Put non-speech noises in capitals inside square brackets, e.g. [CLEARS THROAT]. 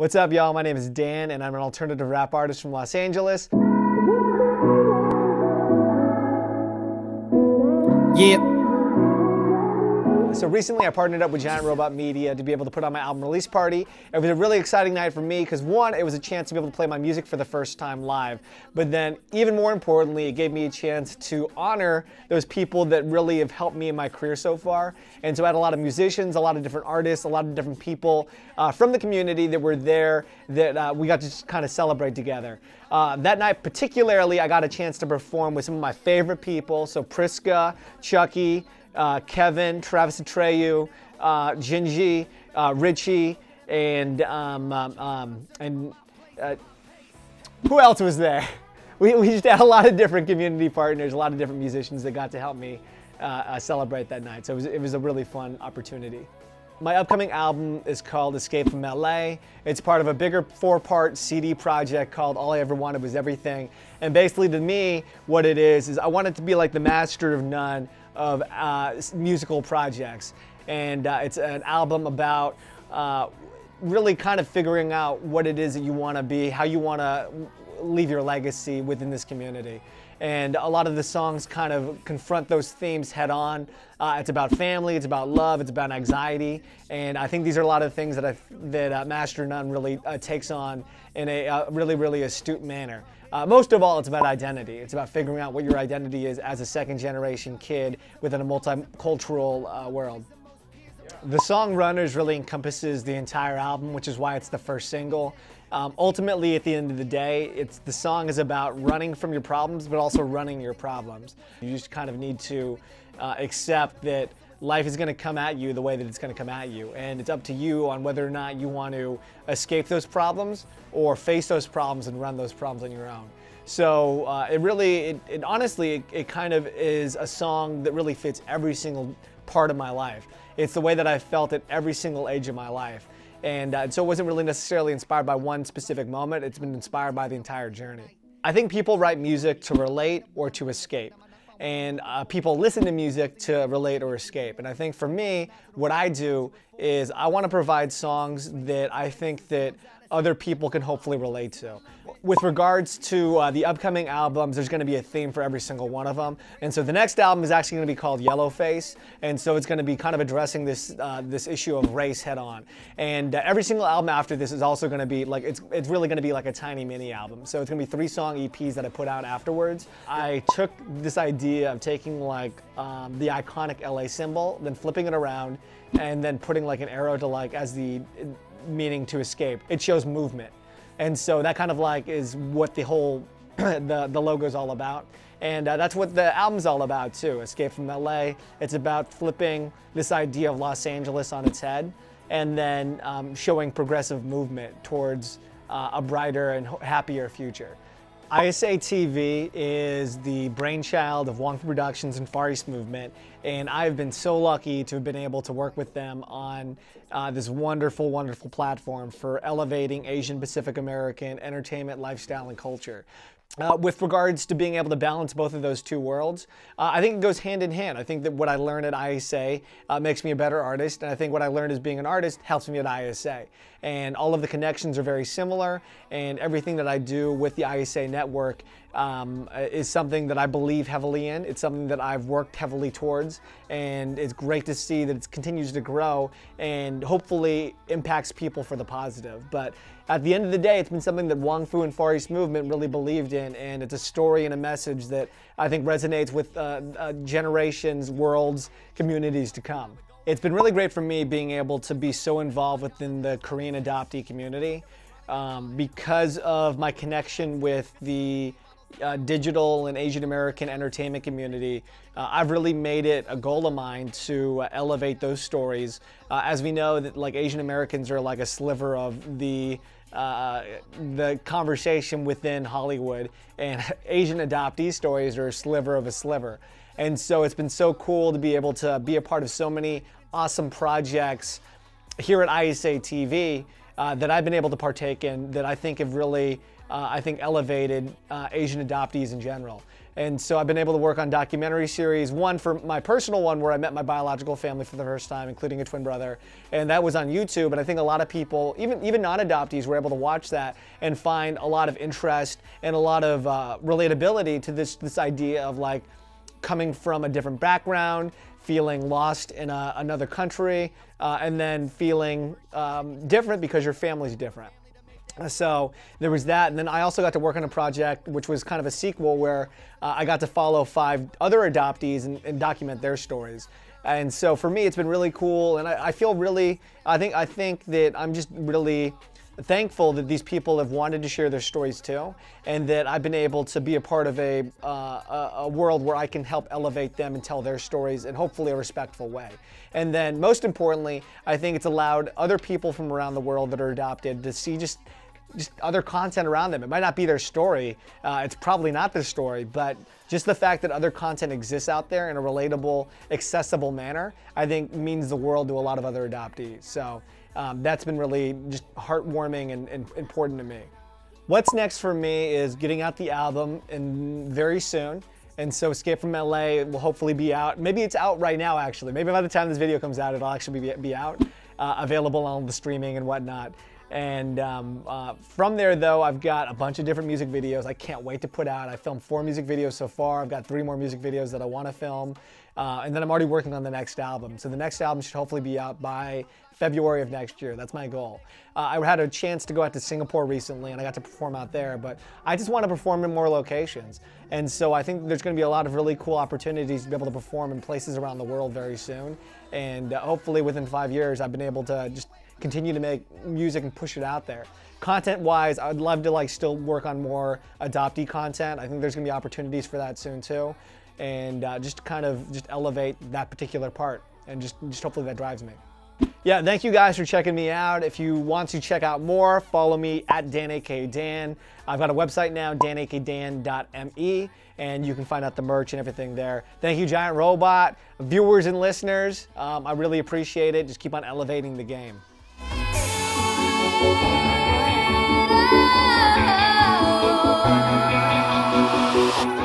What's up, y'all? My name is Dan, and I'm an alternative rap artist from Los Angeles. Yeah. So recently I partnered up with Giant Robot Media to be able to put on my album release party. It was a really exciting night for me because one, it was a chance to be able to play my music for the first time live. But then even more importantly, it gave me a chance to honor those people that really have helped me in my career so far. And so I had a lot of musicians, a lot of different artists, a lot of different people uh, from the community that were there that uh, we got to just kind of celebrate together. Uh, that night particularly, I got a chance to perform with some of my favorite people. So Priska, Chucky, uh, Kevin, Travis Atreo, uh, Gingy, uh, Richie, and um, um, um and uh, who else was there? [LAUGHS] We, we just had a lot of different community partners, a lot of different musicians that got to help me uh, uh, celebrate that night. So it was, it was a really fun opportunity. My upcoming album is called Escape from LA. It's part of a bigger four-part CD project called All I Ever Wanted Was Everything. And basically to me, what it is, is I want it to be like the master of none of uh, musical projects. And uh, it's an album about uh, really kind of figuring out what it is that you want to be, how you want to leave your legacy within this community. And a lot of the songs kind of confront those themes head on. Uh, it's about family, it's about love, it's about anxiety. And I think these are a lot of things that, I, that uh, Master None really uh, takes on in a uh, really, really astute manner. Uh, most of all, it's about identity. It's about figuring out what your identity is as a second generation kid within a multicultural uh, world. The song Runners really encompasses the entire album, which is why it's the first single. Um, ultimately, at the end of the day, it's the song is about running from your problems, but also running your problems. You just kind of need to uh, accept that life is going to come at you the way that it's going to come at you. And it's up to you on whether or not you want to escape those problems or face those problems and run those problems on your own. So uh, it really, it, it honestly, it, it, kind of is a song that really fits every single part of my life. It's the way that I felt at every single age of my life. And uh, so it wasn't really necessarily inspired by one specific moment, it's been inspired by the entire journey. I think people write music to relate or to escape and uh, people listen to music to relate or escape. And I think for me, what I do is I want to provide songs that I think that other people can hopefully relate to. With regards to uh, the upcoming albums, there's going to be a theme for every single one of them. And so the next album is actually going to be called Yellowface. And so it's going to be kind of addressing this uh, this issue of race head on. And uh, every single album after this is also going to be like, it's, it's really going to be like a tiny mini album. So it's going to be three song EPs that I put out afterwards. I took this idea of taking like um, the iconic LA symbol, then flipping it around, and then putting like an arrow to like as the meaning to escape. It shows movement. And so that kind of like is what the whole, [CLEARS THROAT] the, the logo is all about. And uh, that's what the album's all about too, Escape from LA. It's about flipping this idea of Los Angeles on its head and then um, showing progressive movement towards uh, a brighter and happier future. ISA TV is the brainchild of Wong Productions and Far East Movement, and I've been so lucky to have been able to work with them on uh, this wonderful, wonderful platform for elevating Asian Pacific American entertainment, lifestyle, and culture. Uh, with regards to being able to balance both of those two worlds, uh, I think it goes hand in hand. I think that what I learned at ISA uh, makes me a better artist, and I think what I learned as being an artist helps me at ISA. And all of the connections are very similar, and everything that I do with the ISA network um, is something that I believe heavily in. It's something that I've worked heavily towards, and it's great to see that it continues to grow and hopefully impacts people for the positive. But at the end of the day, it's been something that Wong Fu and Far East Movement really believed in, and it's a story and a message that I think resonates with uh, uh, generations, worlds, communities to come. It's been really great for me being able to be so involved within the Korean adoptee community um, because of my connection with the uh, digital and Asian American entertainment community, uh, I've really made it a goal of mine to uh, elevate those stories. Uh, as we know that like Asian Americans are like a sliver of the uh, the conversation within Hollywood, and [LAUGHS] Asian adoptee stories are a sliver of a sliver. And so it's been so cool to be able to be a part of so many awesome projects here at ISA TV uh, that I've been able to partake in that I think have really, uh, I think, elevated uh, Asian adoptees in general. And so I've been able to work on documentary series, one for my personal one where I met my biological family for the first time, including a twin brother. And that was on YouTube. And I think a lot of people, even, even non-adoptees, were able to watch that and find a lot of interest and a lot of uh, relatability to this, this idea of like coming from a different background, feeling lost in a, another country, uh, and then feeling um, different because your family's different. So there was that, and then I also got to work on a project which was kind of a sequel where uh, I got to follow five other adoptees and, and, document their stories. And so for me, it's been really cool, and I, I, feel really, I think, I think that I'm just really thankful that these people have wanted to share their stories too, and that I've been able to be a part of a, uh, a, a world where I can help elevate them and tell their stories in hopefully a respectful way. And then most importantly, I think it's allowed other people from around the world that are adopted to see just just other content around them. It might not be their story. Uh, it's probably not their story, but just the fact that other content exists out there in a relatable, accessible manner, I think means the world to a lot of other adoptees. So um, that's been really just heartwarming and, and, important to me. What's next for me is getting out the album and very soon. And so Escape from LA will hopefully be out. Maybe it's out right now, actually. Maybe by the time this video comes out, it'll actually be, be out, uh, available on the streaming and whatnot. And um, uh, from there, though, I've got a bunch of different music videos I can't wait to put out. I filmed four music videos so far. I've got three more music videos that I want to film. Uh, and then I'm already working on the next album. So the next album should hopefully be out by February of next year. That's my goal. Uh, I had a chance to go out to Singapore recently and I got to perform out there, but I just want to perform in more locations. And so I think there's going to be a lot of really cool opportunities to be able to perform in places around the world very soon. And uh, hopefully within five years, I've been able to just continue to make music and push it out there. Content wise, I'd love to like still work on more adoptee content. I think there's gonna be opportunities for that soon too. And uh, just kind of just elevate that particular part and just, just hopefully that drives me. Yeah, thank you guys for checking me out. If you want to check out more, follow me at DANakaDAN. I've got a website now, danakdan.me, and you can find out the merch and everything there. Thank you, Giant Robot, viewers and listeners. Um, I really appreciate it. Just keep on elevating the game. Thank you.